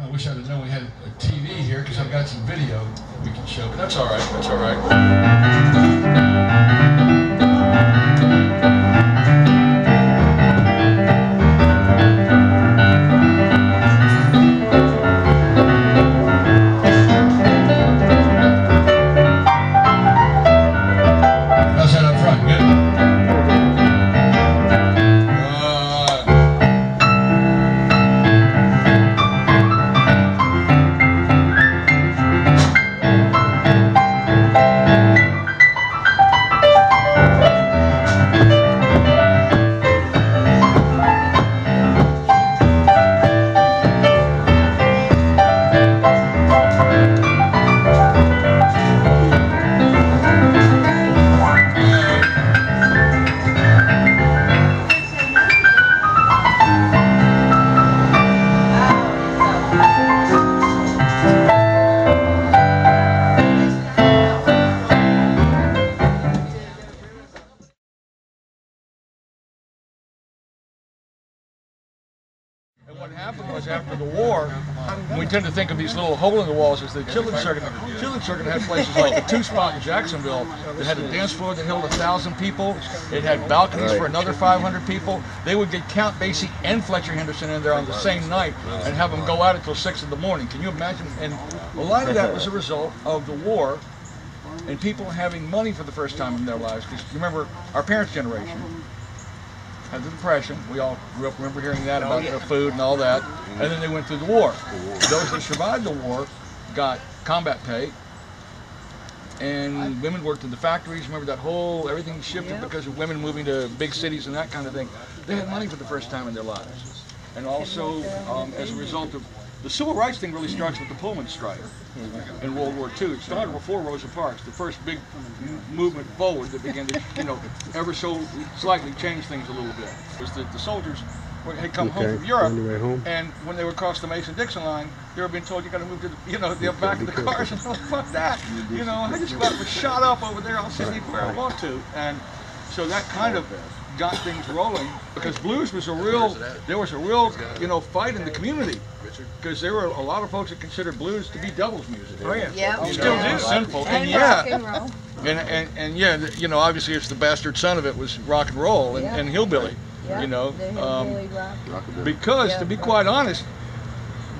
I wish I'd have known we had a TV here because I've got some video that we can show, but that's all right. That's all right. What happened was after the war, we tend to think of these little hole in the walls as the chitlin circuit. The chitlin circuit had places like the two spot in Jacksonville that had a dance floor that held a thousand people. It had balconies for another 500 people. They would get Count Basie and Fletcher Henderson in there on the same night and have them go out until six in the morning. Can you imagine? And a lot of that was a result of the war and people having money for the first time in their lives. Because you remember, our parents' generation the depression. We all grew up, remember hearing that about the food and all that. And then they went through the war. Those that survived the war got combat pay. And women worked in the factories. Remember that whole everything shifted because of women moving to big cities and that kind of thing. They had money for the first time in their lives. And also, um, as a result of the civil rights thing, really starts with the Pullman strike in World War II. It started before Rosa Parks, the first big m- movement forward that began to, you know, ever so slightly change things a little bit. Was that the soldiers had come home from Europe, home. and when they were across the Mason-Dixon line, they were being told you got to move to the, you know, the back of the cars. And oh, fuck that, you know, I just got shot up over there. I'll sit anywhere I want to, and so that kind of got things rolling because blues was a real, there was a real, you know, fight in the community because there were a lot of folks that considered blues to be devil's music. Oh yeah, Yep. still Yeah. do sinful, and, And yeah, rock and roll. and, and and yeah, you know, obviously it's the bastard son of it was rock and roll and, Yeah. and hillbilly, Yeah, you know, um, rock. because Yeah. to be quite honest,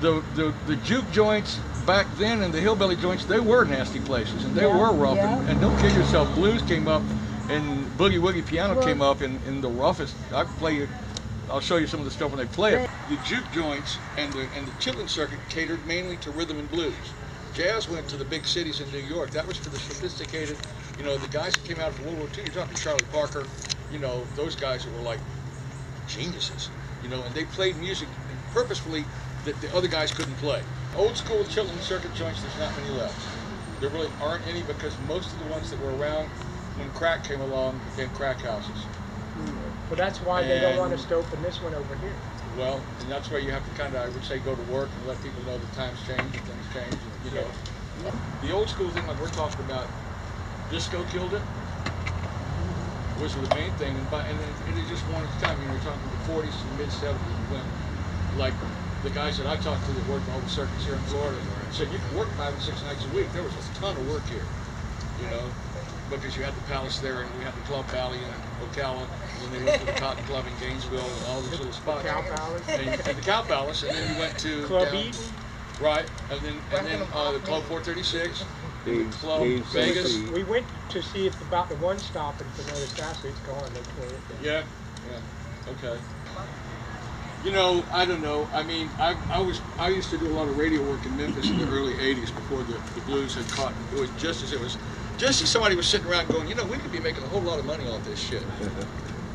the, the the juke joints back then and the hillbilly joints they were nasty places and they Yeah, were rough yeah. and, and don't kid yourself, blues came up and boogie woogie piano Well- came up in, in the roughest. I can play you. I'll show you some of the stuff when they play it. The juke joints and the and the chitlin circuit catered mainly to rhythm and blues. Jazz went to the big cities in New York. That was for the sophisticated, you know, the guys that came out of World War II. You're talking Charlie Parker, you know, those guys that were like geniuses, you know, and they played music purposefully that the other guys couldn't play. Old school Chitlin circuit joints, there's not many left. There really aren't any because most of the ones that were around when crack came along became crack houses. Well, that's why they don't want us to open this one over here. Well, and that's where you have to kind of, I would say, go to work and let people know that times change and things change, and, you know. The old school thing, like we're talking about, disco killed it, was the main thing, and, by, and it, it is just one at a time. You know, we're talking the 40s and mid 70s when, like, the guys that I talked to that worked all the circuits here in Florida said you could work five and six nights a week. There was a ton of work here, you know, because you had the Palace there and we had the Club Valley in Ocala, and then they went to the Cotton Club in Gainesville and all these little spots. The Cow Palace. And, and the Cow Palace, and then you went to Club down- Eden. Right, and then and then uh, the Club 436, and the Club Games Vegas. Tennessee. We went to see if about the one stop and for notice actually it's gone. They cleared it. Yeah, yeah, okay. You know, I don't know. I mean, I, I was I used to do a lot of radio work in Memphis in the early '80s before the, the blues had caught. It was just as it was, just as somebody was sitting around going, you know, we could be making a whole lot of money off this shit.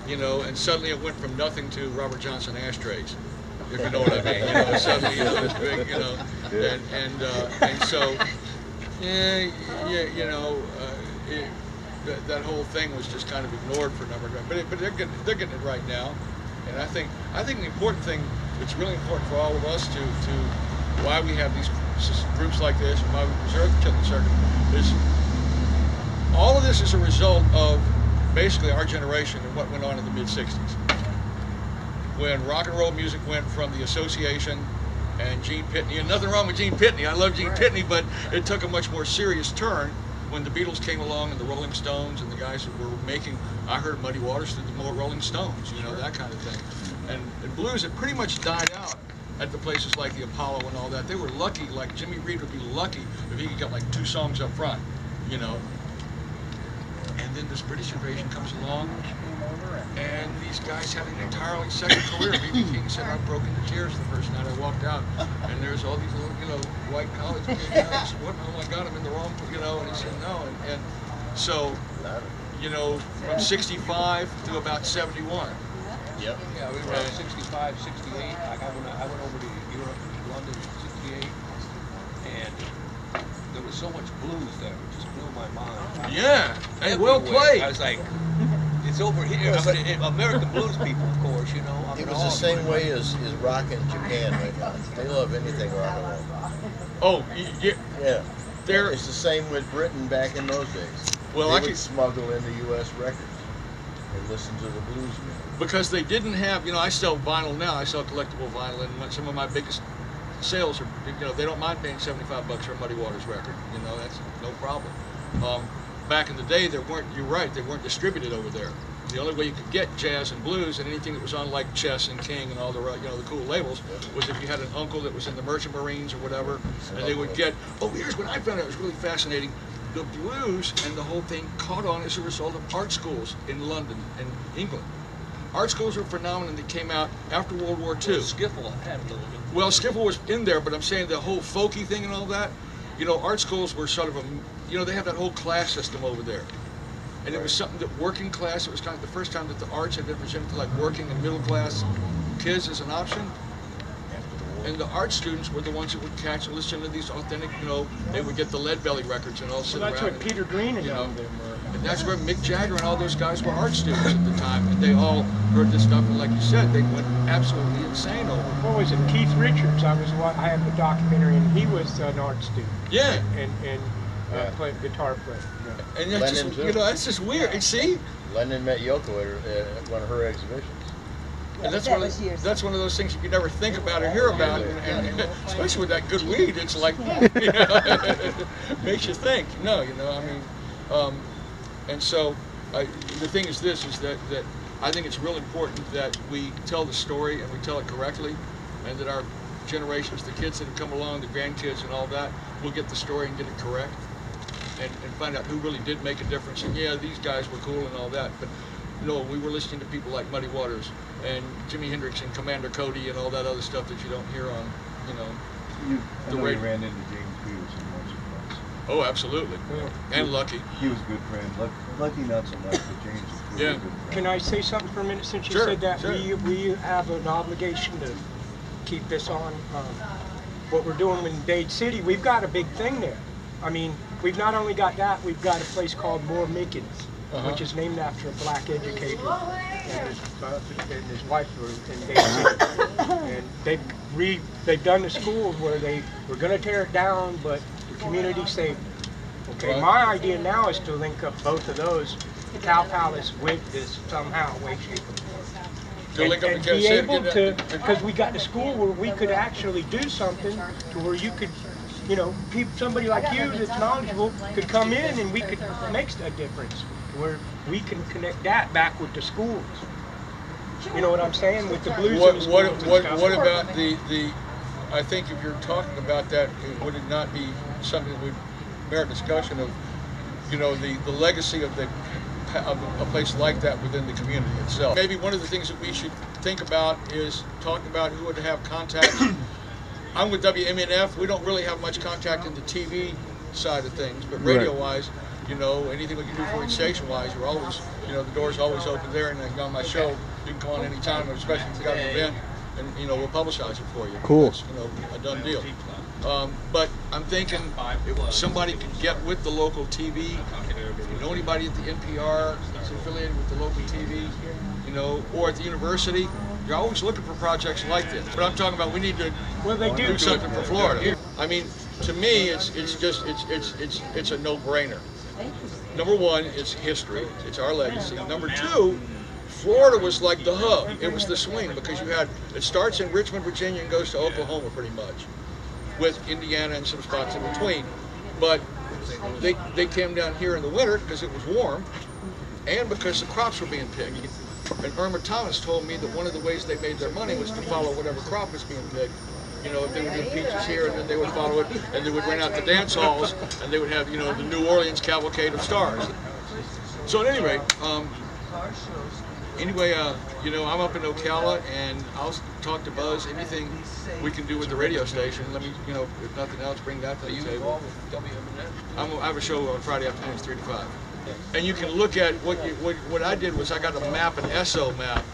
You know, and suddenly it went from nothing to Robert Johnson ashtrays, if you know what I mean. You know, suddenly you know, this big, you know, and and uh, and so, yeah, yeah, you know, uh, it, that, that whole thing was just kind of ignored for a number of years. But it, but they're getting they're getting it right now, and I think I think the important thing it's really important for all of us to to why we have these groups like this and why we preserve the Chitlin Circuit is all of this is a result of basically our generation and what went on in the mid 60s when rock and roll music went from the association and Gene Pitney. And nothing wrong with Gene Pitney. I love Gene Pitney, but it took a much more serious turn when the Beatles came along and the Rolling Stones and the guys that were making. I heard Muddy Waters through the more Rolling Stones, you know, that kind of thing. And, and blues had pretty much died out at the places like the Apollo and all that. They were lucky, like Jimmy Reed would be lucky if he could get like two songs up front, you know. And then this British invasion comes along, and these guys had an entirely second career. B.B. King said, I broke into tears the first night I walked out, and there's all these little, you know, white college kids. And I said, what? Oh my God, I'm in the wrong, you know. And he said, no. And, and so, you know, from 65 to about 71. Yep. Yeah, we were at 65, 68. Like I went, I went over to Europe, London in 68, and there was so much blues there, it just blew my mind. Oh. Yeah, and well Everywhere. played. I was like, it's over here. I mean, it- American blues people, of course, you know. I mean, It was the same them. way as, as rock in Japan right now. They love anything rock and roll. Oh, y- yeah. Yeah. There, It's the same with Britain back in those days. Well, they I would could- smuggle into U.S. records and listen to the blues music. because they didn't have, you know, I sell vinyl now. I sell collectible vinyl, and some of my biggest sales are, you know, they don't mind paying 75 bucks for a Muddy Waters record. You know, that's no problem. Um, back in the day, there weren't. You're right. They weren't distributed over there. The only way you could get jazz and blues and anything that was on like Chess and King and all the you know the cool labels was if you had an uncle that was in the Merchant Marines or whatever, and they would get. Oh, here's what I found out it was really fascinating. The blues and the whole thing caught on as a result of art schools in London and England. Art schools were a phenomenon that came out after World War II. Well, Skiffle had a little bit. Well, Skiffle was in there, but I'm saying the whole folky thing and all that. You know, art schools were sort of a, you know, they have that whole class system over there, and it was something that working class. It was kind of the first time that the arts had been presented to like working and middle class kids as an option. And the art students were the ones that would catch and listen to these authentic, you know, they would get the Lead Belly records and all sit Well, that's around. what and- Peter Green and you know, all them were. And that's where Mick Jagger and all those guys were art students at the time, and they all heard this stuff, and like you said, they went absolutely insane over it. What was it? Keith Richards. I was wa- I had the documentary, and he was an art student Yeah, and and uh, Yeah. played guitar player. Yeah. and that's Lennon, just, too. you know, that's just weird. And see, Lennon met Yoko at, her, at one of her exhibitions. and that's that one of years that's one of those things you could never think about or hear about, and, and especially with that good weed, it's like, you know, makes you think. No, you know, I mean, um, and so I, the thing is this: is that that I think it's real important that we tell the story and we tell it correctly, and that our generations, the kids that have come along, the grandkids, and all that, will get the story and get it correct. and, and find out who really did make a difference. And yeah, these guys were cool and all that, but no, we were listening to people like Muddy Waters and Jimi Hendrix and Commander Cody and all that other stuff that you don't hear on, you know. You, The you ran into James Oh, absolutely. And Lucky. He was a good friend. Luck, Lucky not so much, but James was truly Yeah. a good friend. Can I say something for a minute since you Sure, said that? sure. We, we have an obligation to keep this on. Um, what we're doing in Dade City, we've got a big thing there. I mean, we've not only got that, we've got a place called Moore Mickens, Uh-huh. which is named after a black educator and his, uh, and his wife were in Dade City. and they've re, they've done the schools where they were going to tear it down, but the community saved. Okay, my idea now is to link up both of those, the Cow Palace with this somehow, way, shape, or form. To link up and the be able to, because we got the school where we could actually do something to where you could, you know, peop somebody like you that's knowledgeable could come in and we could make a difference, where we can connect that back with the schools. You know what I'm saying, with the blues in What, the what, schools and what, stuff. what about the, the, I think if you're talking about that, it- would it not be something that would merit discussion of, you know, the, the legacy of the, of a place like that within the community itself? Maybe one of the things that we should think about is talking about who would have contact. I'm with WMNF, we don't really have much contact in the TV side of things, but radio-wise, you know, anything we can do for you station-wise, you're always, you know, the door's always open there, and on my show, you can call in any time, especially if you've got an event, and, you know, we'll publicize it for you. Cool. It's, you know, a done deal. Um, but I'm thinking if somebody could get with the local TV, if you know anybody at the NPR that's affiliated with the local TV, you know, or at the university, you're always looking for projects like this. But I'm talking about we need to Well, they do. do something for Florida. I mean, to me, it's it's just it's it's it's it's a no-brainer. Number one, it's history. It's our legacy. Number two, Florida was like the hub. It was the swing because you had it starts in Richmond, Virginia, and goes to Oklahoma pretty much, with Indiana and some spots in between. But they they came down here in the winter because it was warm, and because the crops were being picked. And Irma Thomas told me that one of the ways they made their money was to follow whatever crop was being picked. You know, if they were doing peaches here, and then they would follow it, and they would rent out the dance halls, and they would have, you know, the New Orleans Cavalcade of Stars. So at any rate, um, anyway, uh, you know, I'm up in Ocala, and I'll talk to Buzz. Anything we can do with the radio station, let me, you know, if nothing else, bring that to the you table. involved with I'm, I have a show on Friday afternoons, three to five. And you can look at what you, what, what I did was I got a map, an Esso map.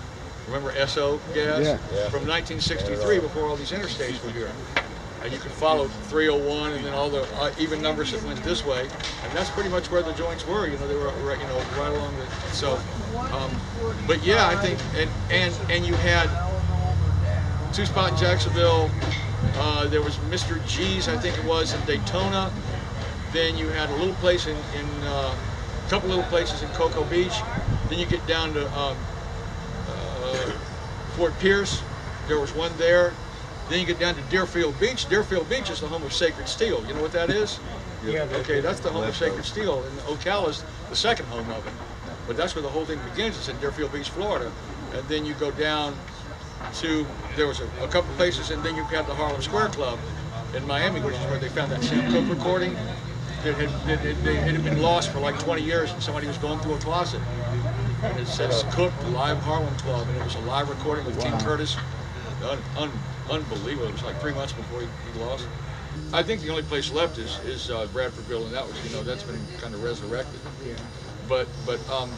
Remember Esso gas? Yeah. Yeah. From 1963, before all these interstates were here. And you can follow 301 and then all the uh, even numbers that went this way. And that's pretty much where the joints were. You know, they were right, you know, right along the. So, um, but yeah, I think, and and and you had two spot in Jacksonville. Uh, there was Mr. G's, I think it was, in Daytona. Then you had a little place in, in uh, a couple little places in Cocoa Beach. Then you get down to um, uh, Fort Pierce. There was one there. Then you get down to Deerfield Beach. Deerfield Beach is the home of Sacred Steel. You know what that is? Yeah, the- Okay, that's the home of Sacred Coast. Steel, and Ocala's the second home of it. But that's where the whole thing begins. It's in Deerfield Beach, Florida, and then you go down to there was a, a couple places, and then you had the Harlem Square Club in Miami, which is where they found that Sam Cooke recording that had, that had, that had been lost for like 20 years, and somebody was going through a closet. And it says Cooke Live Harlem Club, and it was a live recording with King Curtis. Un, un, unbelievable. It was like three months before he, he lost. I think the only place left is is uh, Bradfordville, and that was you know that's been kind of resurrected. But but um,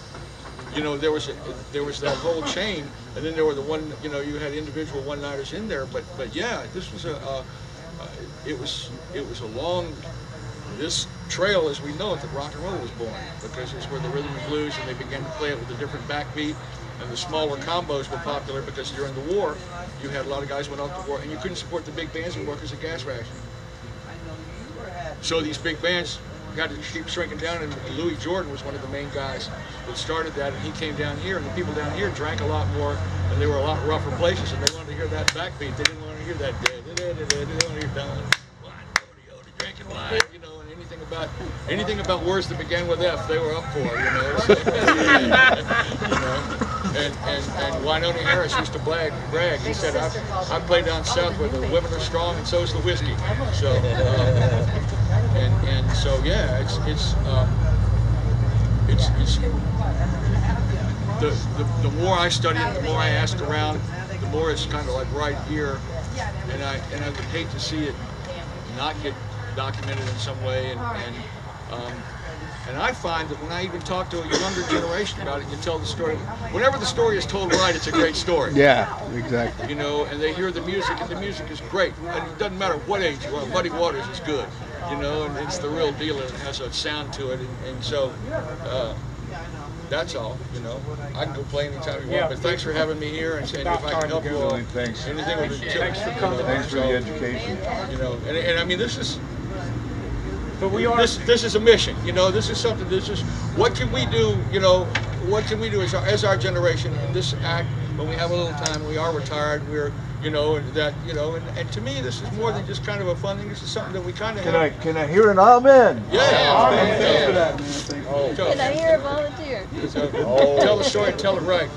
you know there was a, there was that whole chain, and then there were the one you know you had individual one nighters in there. But but yeah, this was a uh, uh, it was it was a long this trail as we know it that rock and roll was born because it's where the rhythm and blues and they began to play it with a different backbeat and the smaller combos were popular because during the war you had a lot of guys went off to war and you couldn't support the big bands anymore because of gas ration. So these big bands got to keep shrinking down, and Louis Jordan was one of the main guys that started that. And he came down here, and the people down here drank a lot more, and they were a lot rougher places, and they wanted to hear that backbeat. They didn't want to hear that. They didn't want to hear Don Juan, rodeo, drinking wine, you know, and anything about anything about words that began with F, they were up for, you know. You know. And, and, and Wynonie Harris used to brag, brag. He said, I, I play down south where the women are strong and so's the whiskey. So, um, and, and so, yeah, it's, it's, um, it's, it's, the, the, the more I study it, the more I ask around, the more it's kind of like right here. And I, and I would hate to see it not get documented in some way. And, and, um, and I find that when I even talk to a younger generation about it, you tell the story. Whenever the story is told right, it's a great story. Yeah, exactly. You know, and they hear the music, and the music is great. And it doesn't matter what age you are. Muddy Waters is good. You know, and it's the real deal, and it has a sound to it. And, and so, uh, that's all. You know, I can go play anytime you want. Yeah. But thanks for having me here, and, and if I can help you, all, Billy, thanks. anything with the Thanks for coming. Thanks for the education. You know, and, and I mean, this is But we are. this this is a mission. You know, this is something. This is what can we do? You know, what can we do as our, as our generation in this act when we have a little time? We are retired. We're you know and that you know, and, and to me, this is more than just kind of a fun thing. This is something that we kind of Can have. I can I hear an amen? Yeah. Thanks for yeah. that, man. Thank you. So- Can I hear a volunteer? so Oh. Tell the story. Tell it right.